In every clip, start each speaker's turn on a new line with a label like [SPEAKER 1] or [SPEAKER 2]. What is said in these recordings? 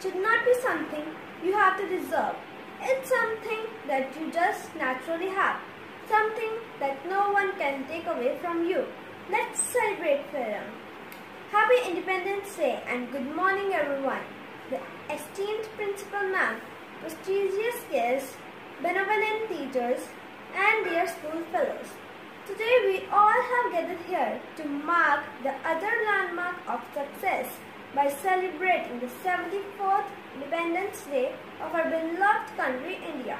[SPEAKER 1] should not be something you have to deserve. It's something that you just naturally have, something that no one can take away from you. Let's celebrate freedom. Happy Independence Day and good morning, everyone. The esteemed principal ma'am, prestigious guests, benevolent teachers, and dear school fellows. Today we all have gathered here to mark the other landmark of success by celebrating the 74th Independence Day of our beloved country India.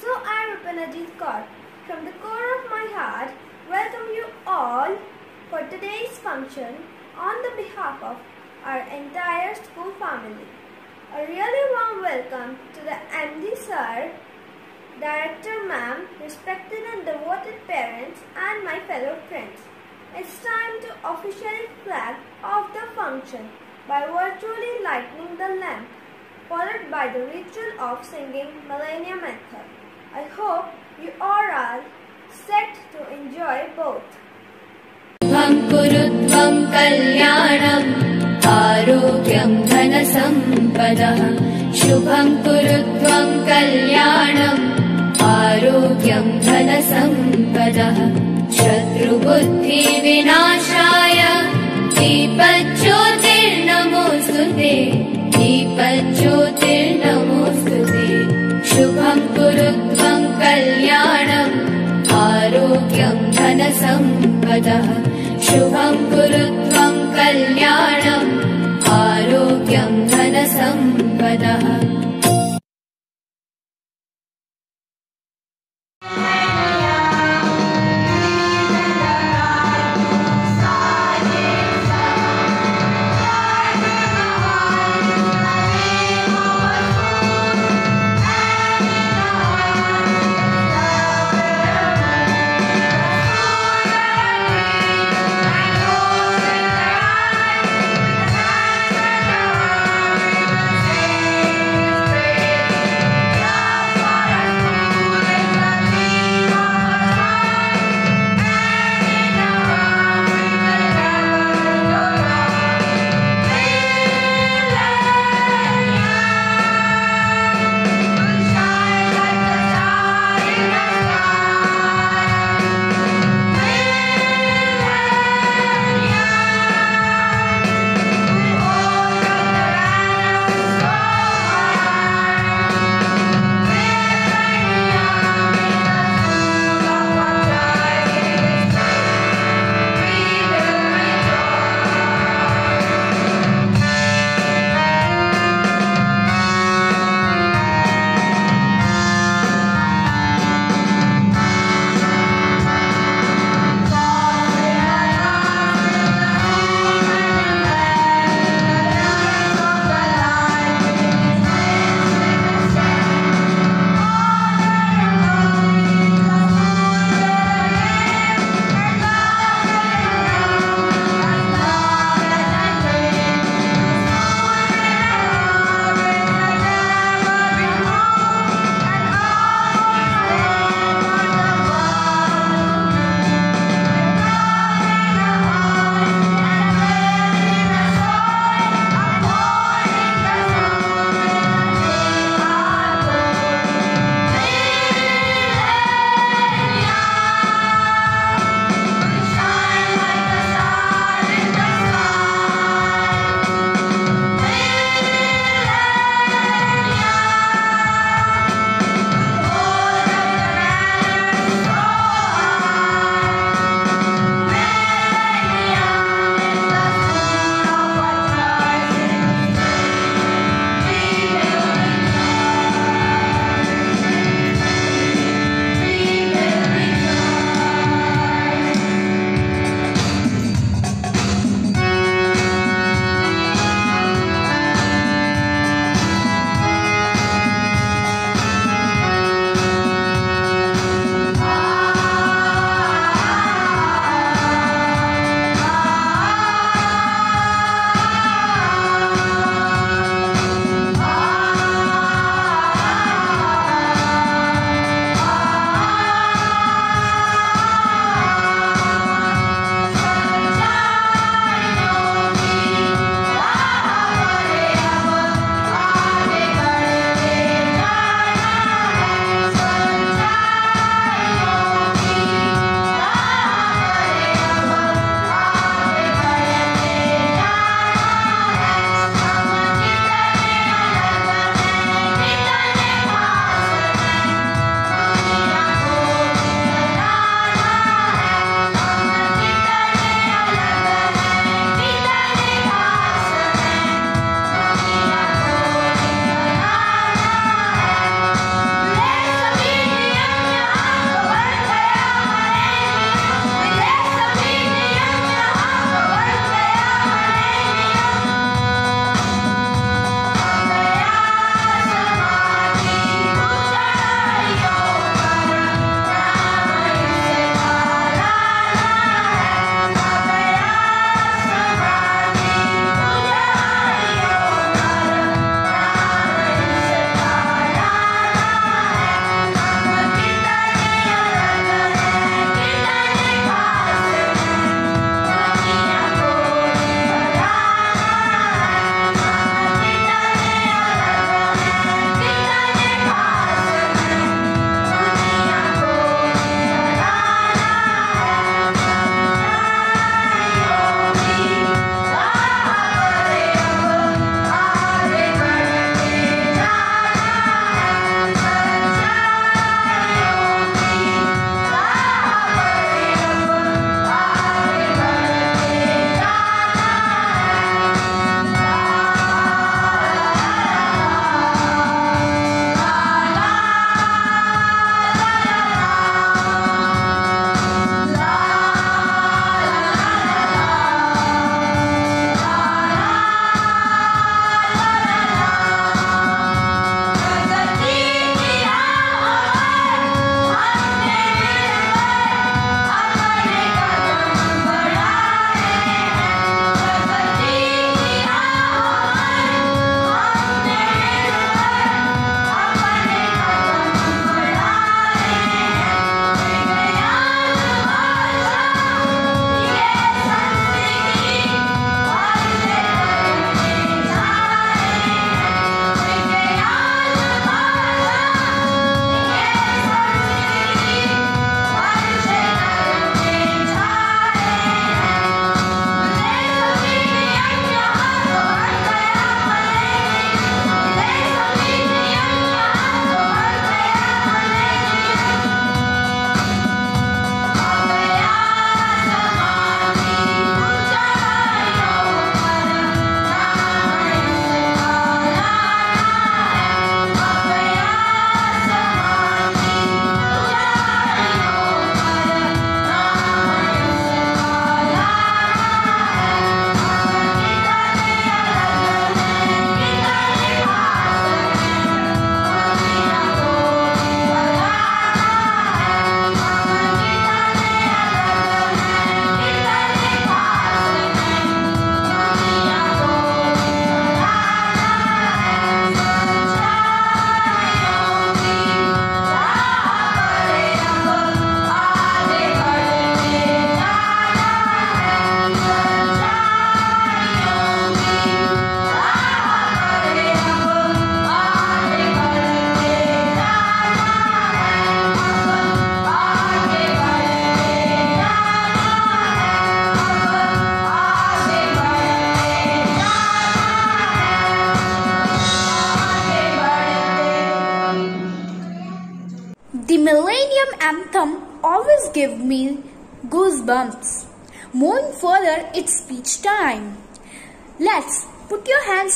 [SPEAKER 1] So I, Rupanajit Kaur, from the core of my heart, welcome you all for today's function on the behalf of our entire school family. A really warm welcome to the MD sir, Director ma'am, respected and devoted parents and my fellow friends It's time to officially flag off the function by virtually lighting the lamp, followed by the ritual of singing Millennium Anthem. I hope you are all set to enjoy both.
[SPEAKER 2] शुभं कुरु त्वं कल्याणम् आरोग्यं धनसम्पदः शुभं कुरु त्वं कल्याणम् आरोग्यं धनसम्पदः शत्रुबुद्धिविनाशाय दीपज्योतिर्नमोऽस्तु ते दीपज्योतिर्नमोऽस्तु ते। शुभं कुरु त्वं कल्याणम् आरोग्यं धनसम्पदः। शुभं कुरु त्वं कल्याणम् आरोग्यं धनसम्पदः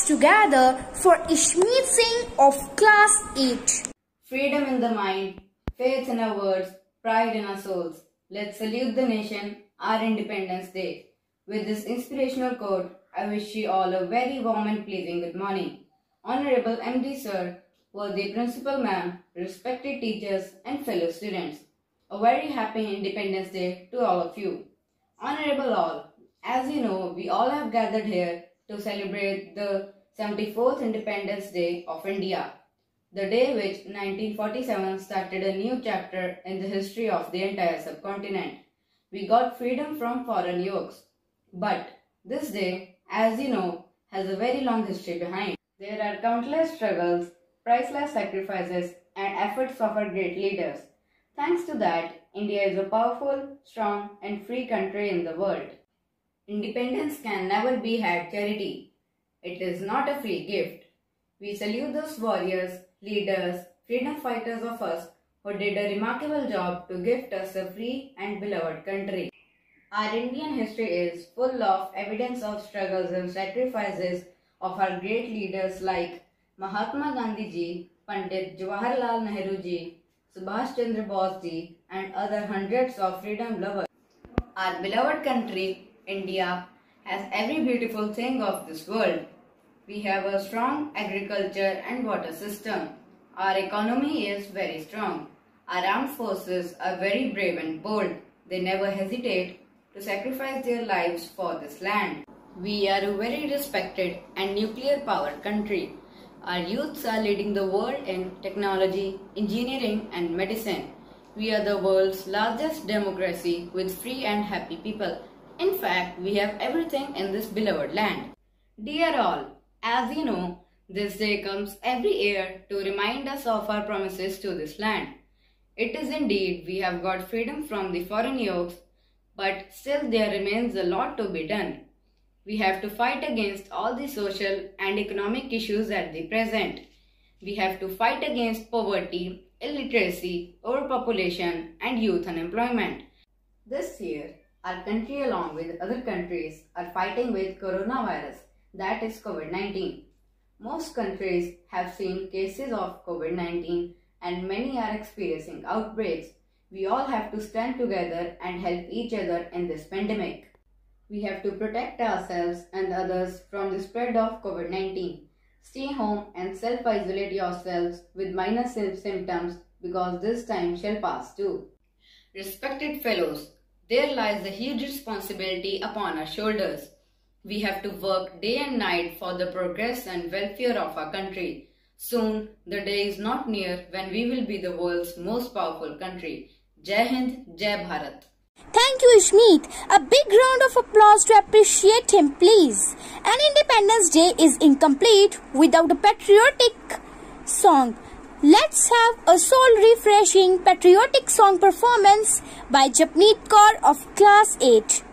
[SPEAKER 3] together for Ishmeet Singh of Class 8.
[SPEAKER 4] Freedom in the mind, faith in our words, pride in our souls. Let's salute the nation, our Independence Day. With this inspirational quote, I wish you all a very warm and pleasing good morning. Honorable MD Sir, worthy Principal Ma'am, respected teachers and fellow students. A very happy Independence Day to all of you. Honorable all, as you know, we all have gathered here to celebrate the 74th Independence Day of India, the day which 1947 started a new chapter in the history of the entire subcontinent. We got freedom from foreign yokes. But this day, as you know, has a very long history behind. There are countless struggles, priceless sacrifices, and efforts of our great leaders. Thanks to that, India is a powerful, strong, and free country in the world. Independence can never be had charity. It is not a free gift. We salute those warriors, leaders, freedom fighters of us who did a remarkable job to gift us a free and beloved country. Our Indian history is full of evidence of struggles and sacrifices of our great leaders like Mahatma Gandhi ji, Pandit Jawaharlal Nehru ji, Subhash Chandra Bose ji, and other hundreds of freedom lovers. Our beloved country, India, has every beautiful thing of this world. We have a strong agriculture and water system. Our economy is very strong. Our armed forces are very brave and bold. They never hesitate to sacrifice their lives for this land. We are a very respected and nuclear powered country. Our youths are leading the world in technology, engineering, and medicine. We are the world's largest democracy with free and happy people. In fact, we have everything in this beloved land. Dear all, as you know, this day comes every year to remind us of our promises to this land. It is indeed we have got freedom from the foreign yokes, but still there remains a lot to be done. We have to fight against all the social and economic issues at the present. We have to fight against poverty, illiteracy, overpopulation, and youth unemployment. This year, our country along with other countries are fighting with coronavirus, that is COVID-19. Most countries have seen cases of COVID-19 and many are experiencing outbreaks. We all have to stand together and help each other in this pandemic. We have to protect ourselves and others from the spread of COVID-19. Stay home and self-isolate yourselves with minor symptoms because this time shall pass too. Respected fellows, there lies a huge responsibility upon our shoulders. We have to work day and night for the progress and welfare of our country. Soon, the day is not near when we will be the world's most powerful country. Jai Hind, Jai Bharat.
[SPEAKER 3] Thank you, Ishmeet. A big round of applause to appreciate him, please. An Independence Day is incomplete without a patriotic song. Let's have a soul-refreshing patriotic song performance by Japneet Kaur of Class 8.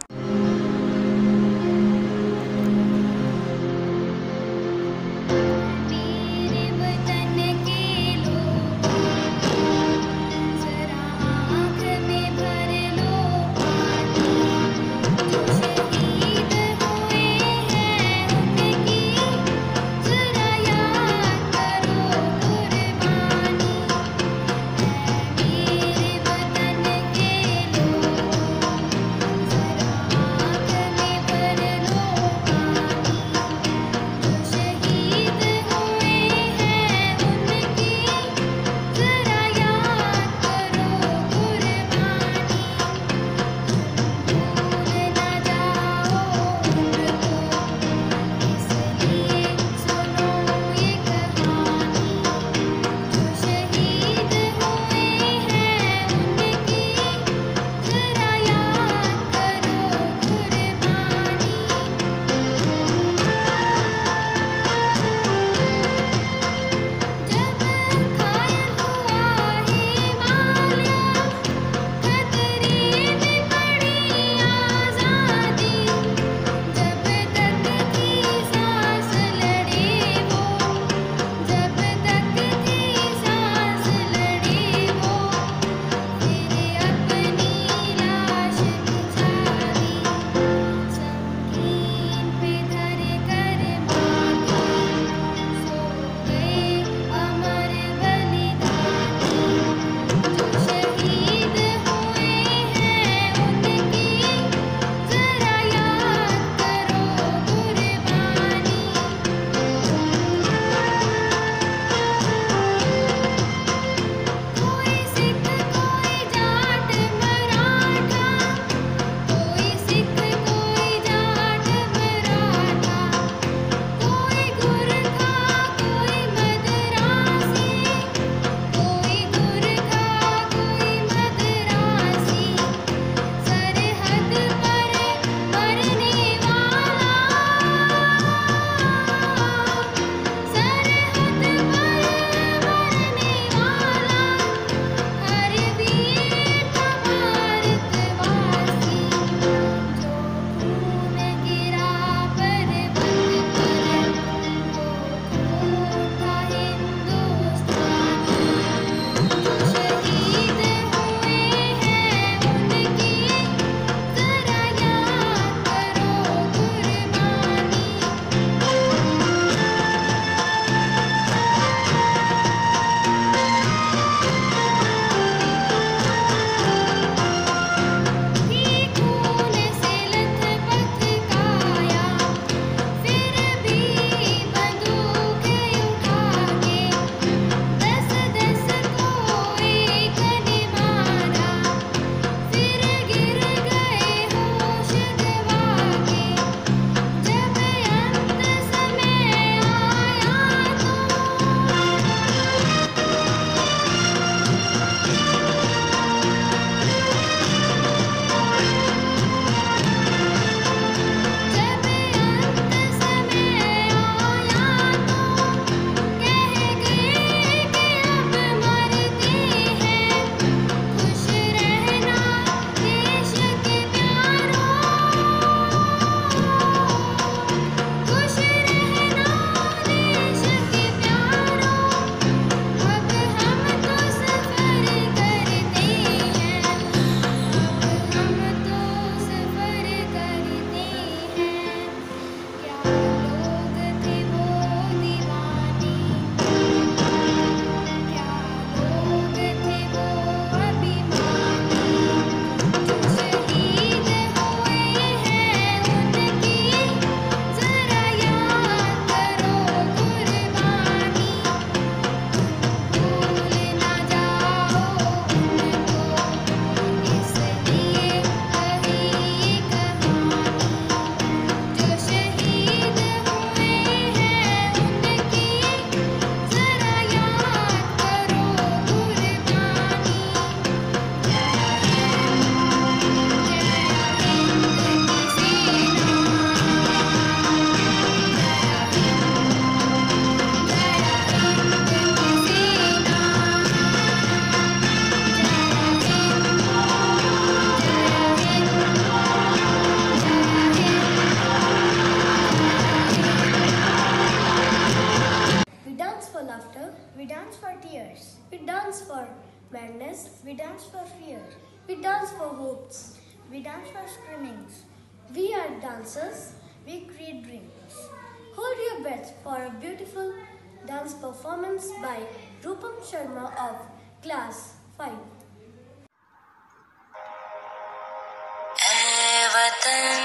[SPEAKER 5] वतन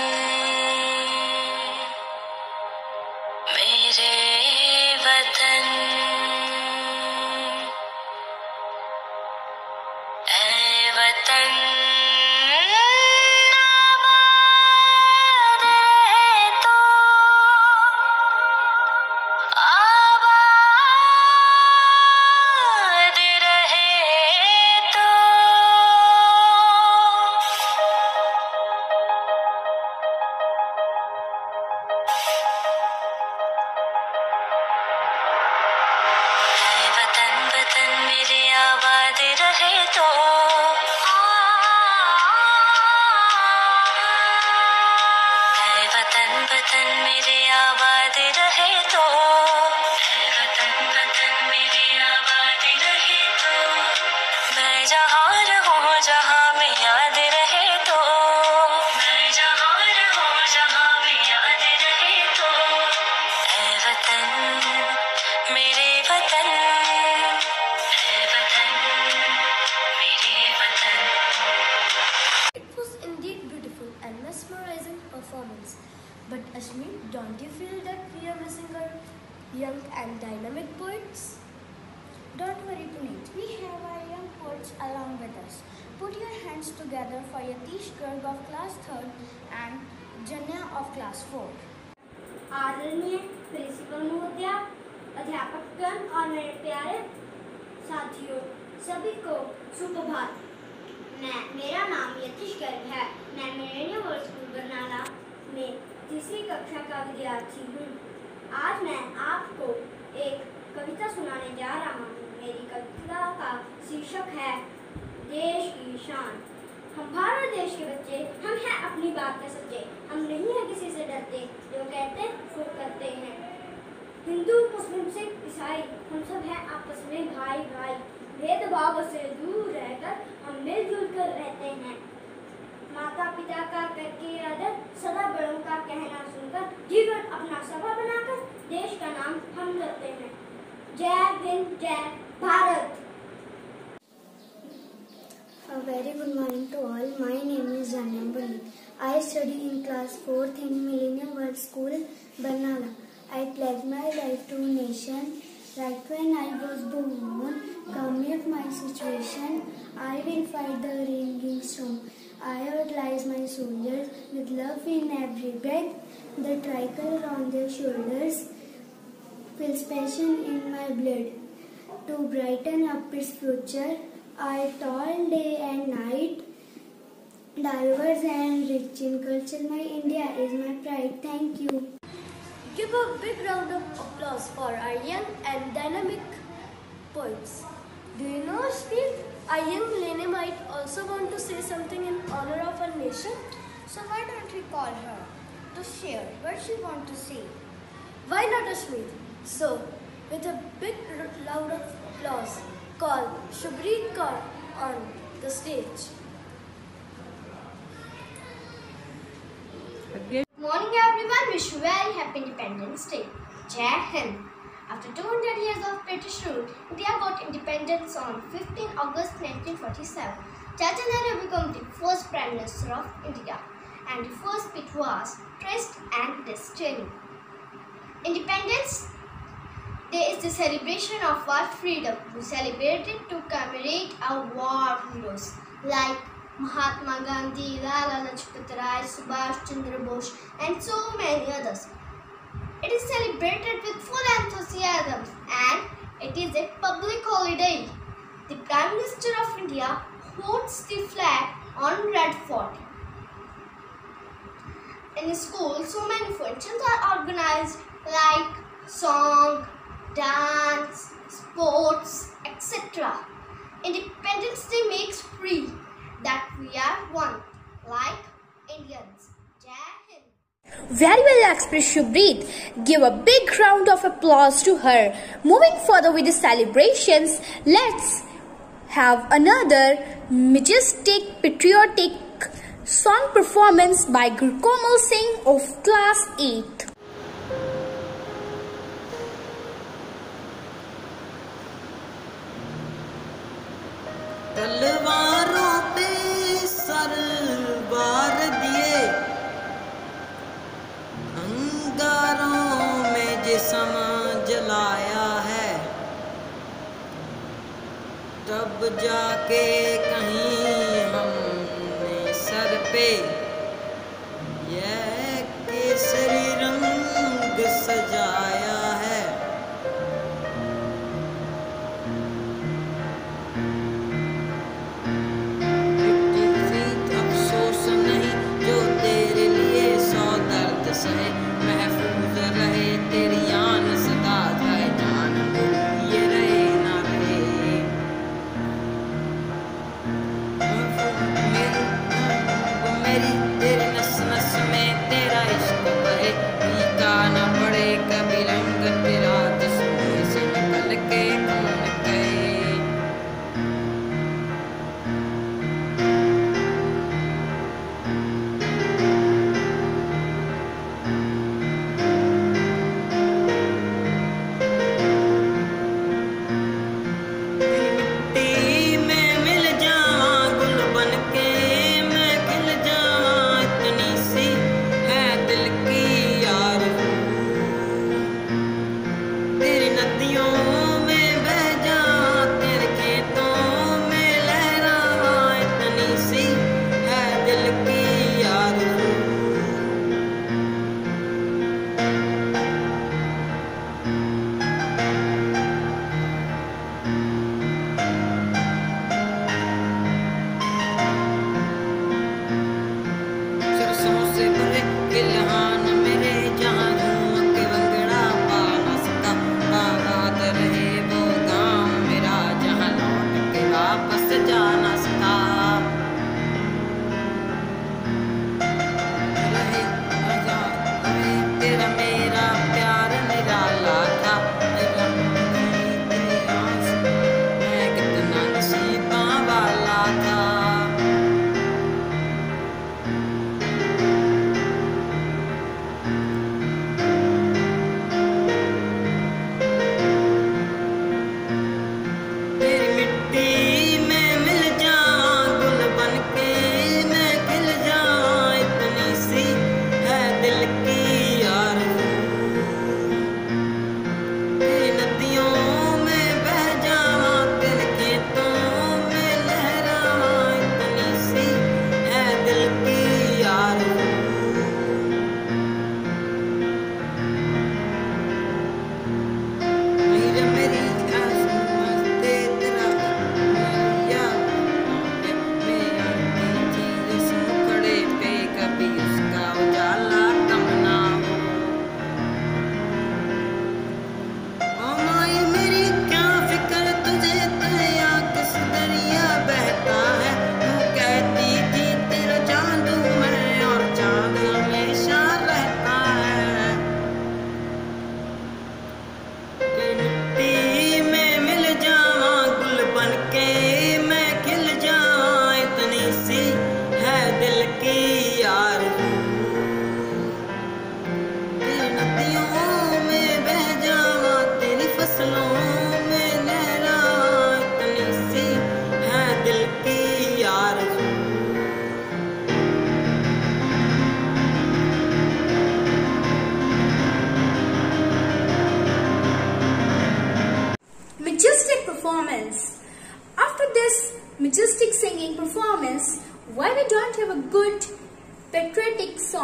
[SPEAKER 6] young and dynamic poets? Don't worry, Puneet. We have our young poets along with us. Put your hands together for Yatish Garg of class 3rd and Janya of class 4.
[SPEAKER 7] आदरणीय principal महोदया अध्यापकगण और मेरे प्यारे साथियों सभी को सुप्रभात मैं मेरा नाम यतीश गर्ग है मैं वर्ल्ड स्कूल बरनाला में तीसरी कक्षा का विद्यार्थी हूँ आज मैं आपको एक कविता सुनाने जा रहा हूँ। मेरी कविता का शीर्षक है, देश की शान। हम भारत देश के बच्चे, हम हैं अपनी बात के सच्चे। हम नहीं हैं किसी से डरते, जो कहते वो करते हैं। हिंदू, मुस्लिम, सिख, ईसाई, हम सब हैं आपस में भाई भाई भेदभाव से दूर रहकर हम मिलजुल कर रहते हैं। माता पिता का करके आदर सदा बड़ों का कहना सुनकर जीवन अपना सफल बनाकर देश का नाम हम करते हैं जय हिंद जय Bharat
[SPEAKER 1] A very good morning to all. My name is Janyambali. I study in class 4th in Millennium World School, Barnala. I pledge my life to nation. Right when I was born, commute my situation. I will fight the ringing storm. I utilize my soldiers with love in every breath. The tricolor on their shoulders feels passion in my blood. To brighten up its future, I toil day and night. Diverse and rich in culture, my India is my pride. Thank you.
[SPEAKER 6] Give a big round of applause for our young and dynamic poets. Do you know, Ashpreet? Our young Lene might also want to say something in honor of our nation. So why don't we call her to share what she wants to say? Why not, Ashmeet? So, with a big r- round of applause, call Shubhreet Kaur on the stage.
[SPEAKER 8] Good Morning everyone, wish you very happy Independence Day. Jai Hind. After 200 years of British rule, India got independence on 15 August 1947. Chacha Nehru became the first Prime Minister of India and the first bit was Trust and Destiny. Independence Day is the celebration of our freedom. We celebrate it to commemorate our war heroes like Mahatma Gandhi, Lala Lajpat Rai, Subhash Chandra Bose, and so many others. It is celebrated with full enthusiasm and it is a public holiday. The Prime Minister of India holds the flag on Red Fort. In school, so many functions are organized like song, dance, sports, etc. Independence Day makes free that we are one, like Indians.
[SPEAKER 3] Very well expressed Shubhreet. Give a big round of applause to her. Moving further with the celebrations, let's have another majestic patriotic song performance by Gurkomal Singh of Class 8.
[SPEAKER 9] तलवार जाके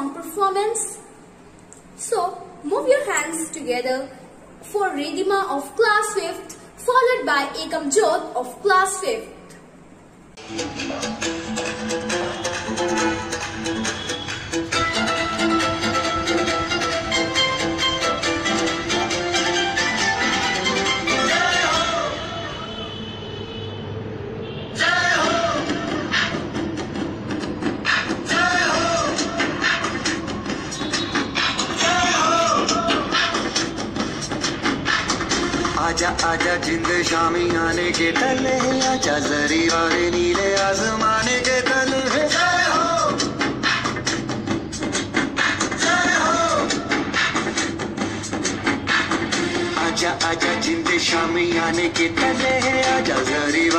[SPEAKER 3] performance. So, move your hands together for Ridhima of class 5th followed by Ekam Jodh of class 5th.
[SPEAKER 10] क्या जरी नीले आजमाने के तन है। जय हो। आजा आजा, जिंदे शामी आने के तले है। आजा जरी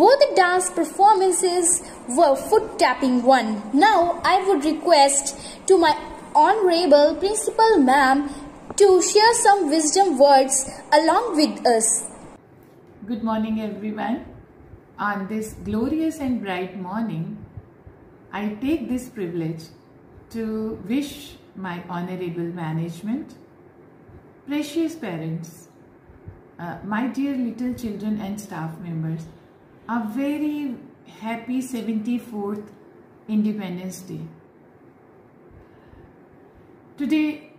[SPEAKER 3] Both the dance performances were foot tapping one. Now I would request to my honorable principal ma'am to share some wisdom words along with us.
[SPEAKER 11] Good morning everyone. On this glorious and bright morning, I take this privilege to wish my honorable management, precious parents, uh, my dear little children and staff members, a very happy 74th Independence Day. Today,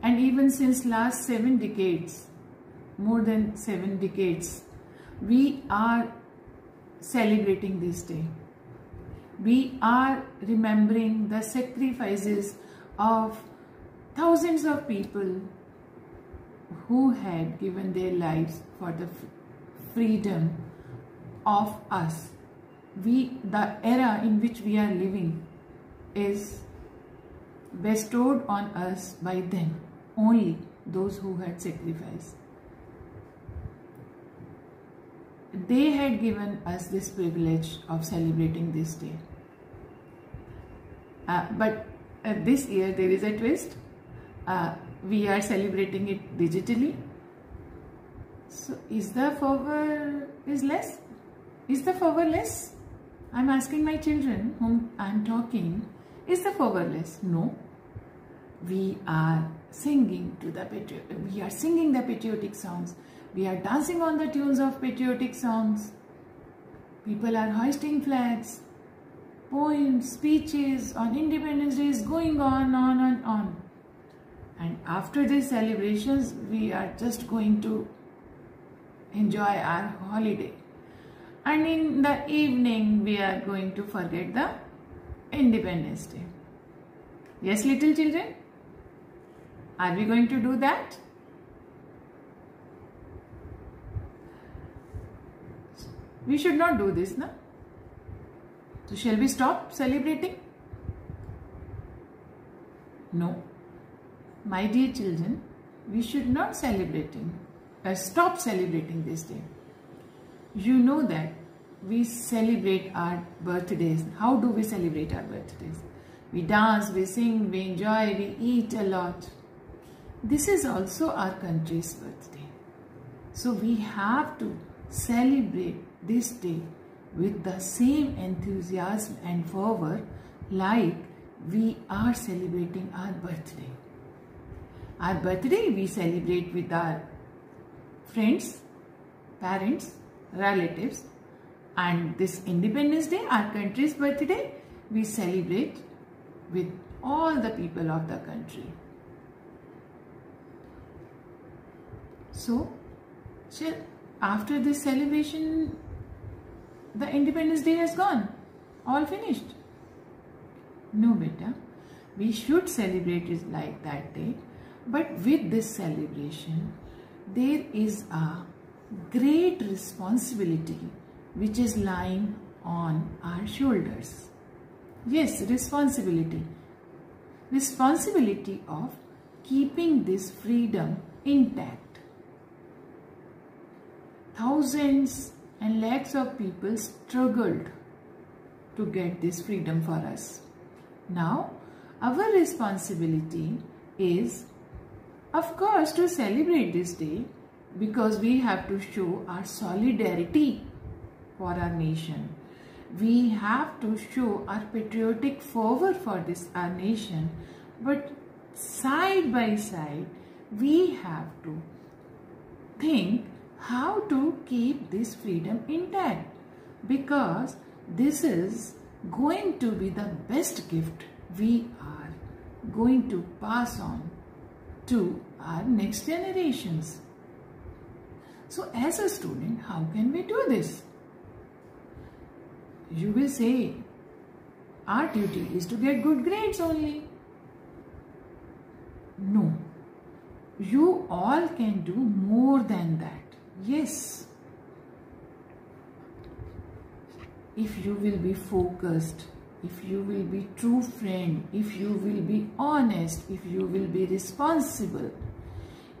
[SPEAKER 11] and even since last seven decades, more than seven decades, we are celebrating this day. We are remembering the sacrifices of thousands of people who had given their lives for the freedom of us. We, the era in which we are living is bestowed on us by them, only those who had sacrificed. They had given us this privilege of celebrating this day. Uh, but uh, this year there is a twist. Uh, we are celebrating it digitally. So is the fervor is less? Is the fervor less? I'm asking my children whom I'm talking, is the fervor less? No. We are singing to the we are singing the patriotic songs. We are dancing on the tunes of patriotic songs. People are hoisting flags. Poems, speeches on Independence Day is going on, on and on. And after these celebrations, we are just going to enjoy our holiday. And in the evening, we are going to forget the Independence Day. Yes, little children? Are we going to do that? We should not do this, na? So shall we stop celebrating? No. My dear children, we should not celebrating, uh, stop celebrating this day. You know that we celebrate our birthdays. How do we celebrate our birthdays? We dance, we sing, we enjoy, we eat a lot. This is also our country's birthday. So we have to celebrate this day with the same enthusiasm and fervor like we are celebrating our birthday. Our birthday we celebrate with our friends, parents, relatives and this Independence Day, our country's birthday, we celebrate with all the people of the country. So, after this celebration, the Independence Day has gone. All finished. No, beta. We should celebrate it like that day. But with this celebration, there is a great responsibility which is lying on our shoulders. Yes, responsibility. Responsibility of keeping this freedom intact. Thousands and lakhs of people struggled to get this freedom for us. Now, our responsibility is, of course, to celebrate this day because we have to show our solidarity for our nation. We have to show our patriotic fervor for this our nation. But side by side, we have to think how to keep this freedom intact because this is going to be the best gift we are going to pass on to our next generations. So as a student, how can we do this? You will say, our duty is to get good grades only. No, you all can do more than that. Yes. If you will be focused, if you will be true friend, if you will be honest, if you will be responsible,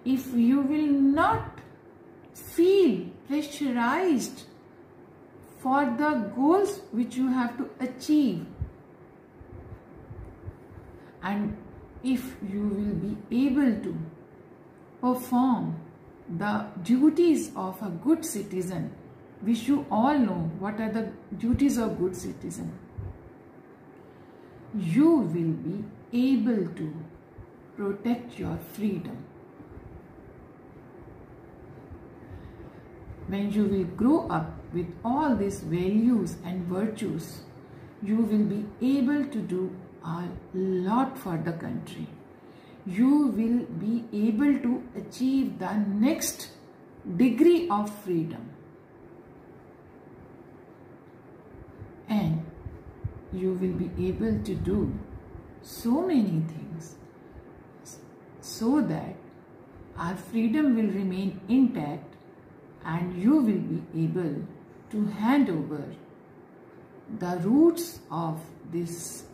[SPEAKER 11] if you will not feel pressurized for the goals which you have to achieve and if you will be able to perform the duties of a good citizen which you all know what are the duties of good citizen you will be able to protect your freedom. When you will grow up with all these values and virtues, you will be able to do a lot for the country. You will be able to achieve the next degree of freedom. And you will be able to do so many things so that our freedom will remain intact and you will be able to hand over the roots of this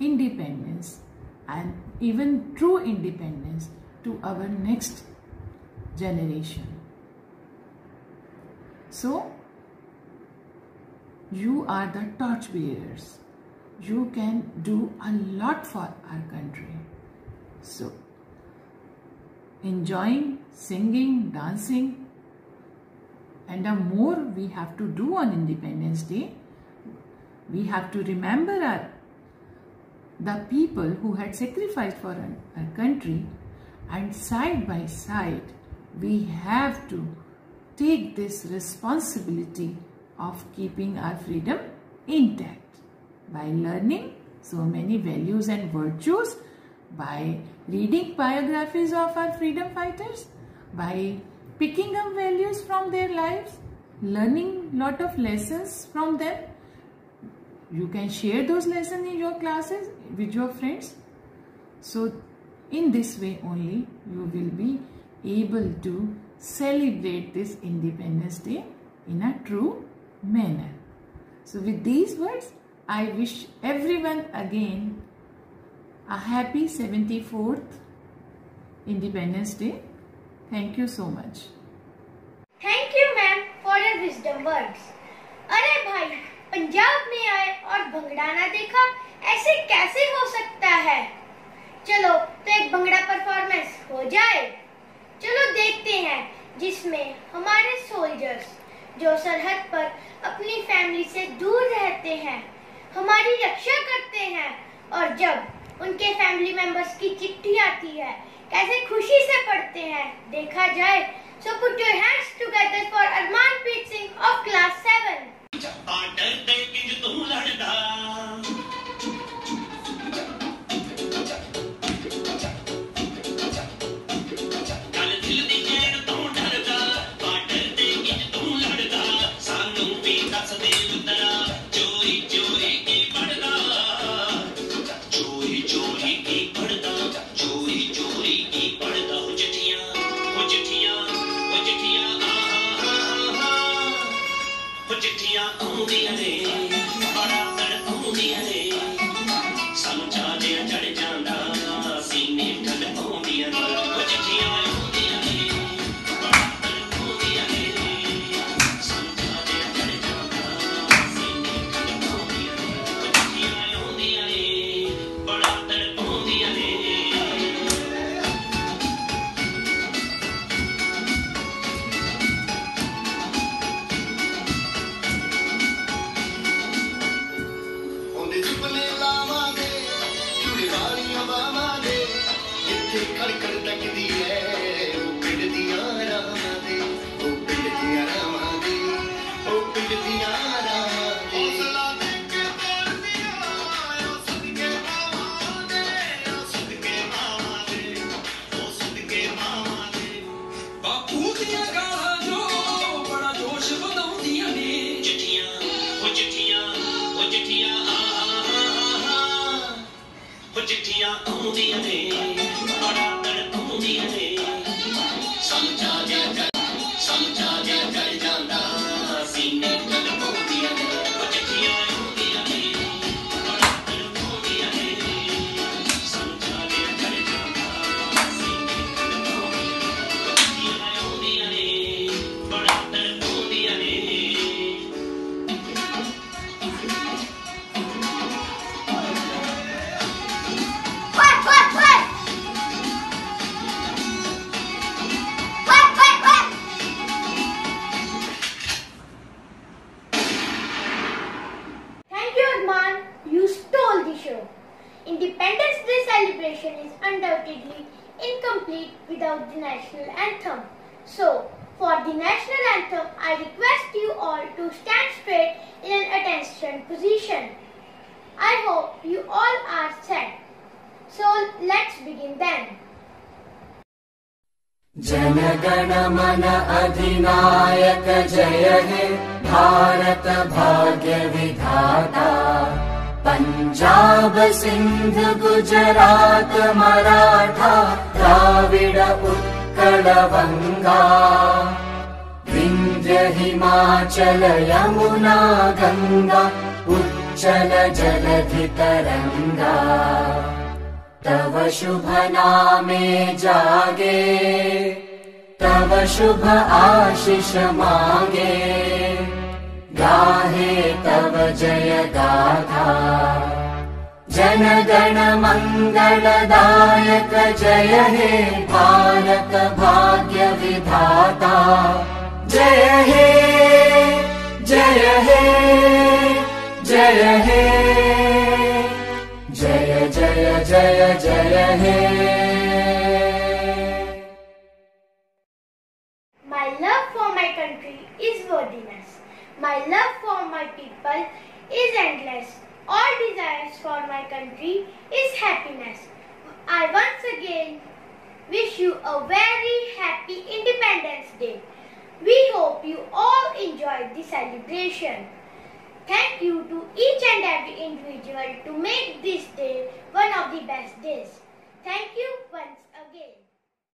[SPEAKER 11] independence and even true independence to our next generation. So, you are the torch bearers. You can do a lot for our country. So, enjoying, singing, dancing, and the more we have to do on Independence Day, we have to remember our, the people who had sacrificed for our, our country. And side by side we have to take this responsibility of keeping our freedom intact by learning so many values and virtues, by reading biographies of our freedom fighters, by picking up values from their lives, learning lot of lessons from them. You can share those lessons in your classes with your friends. So in this way only you will be able to celebrate this Independence Day in a true manner. So with these words, I wish everyone again a happy 74th Independence Day. Thank you so much
[SPEAKER 12] thank you ma'am for your wisdom words अरे भाई, पंजाब में आए और भंगड़ा ना देखा, ऐसे कैसे हो सकता है? चलो तो एक भंगड़ा परफॉर्मेंस हो जाए। चलो, देखते हैं, जिसमें हमारे सोल्जर्स जो सरहद पर अपनी फैमिली से दूर रहते हैं, हमारी रक्षा करते हैं, और जब उनके फैमिली मेंबर्स की चिट्ठी आती है कैसे खुशी से पढ़ते हैं। देखा जाए
[SPEAKER 13] so
[SPEAKER 14] put your hands together for Armanpreet भाग्य विधाता पञ्जाब सिन्ध गुजरात मराठा द्राविड उत्कल वङ्गा विन्ध्य हिमाचल यमुना गङ्गा उच्चल जलधि तरङ्गा तव शुभ नामे जागे तव शुभ आशिष मागे गाहे तव जय गाथा। जन गण मङ्गलदायक जय हे भारत भाग्य विधाता। जय हे जय हे जय हे। जय जय जय जय हे।
[SPEAKER 13] My love for my country is worthiness. My love for my people is endless. All desires for my country is happiness. I once again wish you a very happy Independence Day. We hope you all enjoyed the celebration. Thank you to each and every individual to make this day one of the best days. Thank you once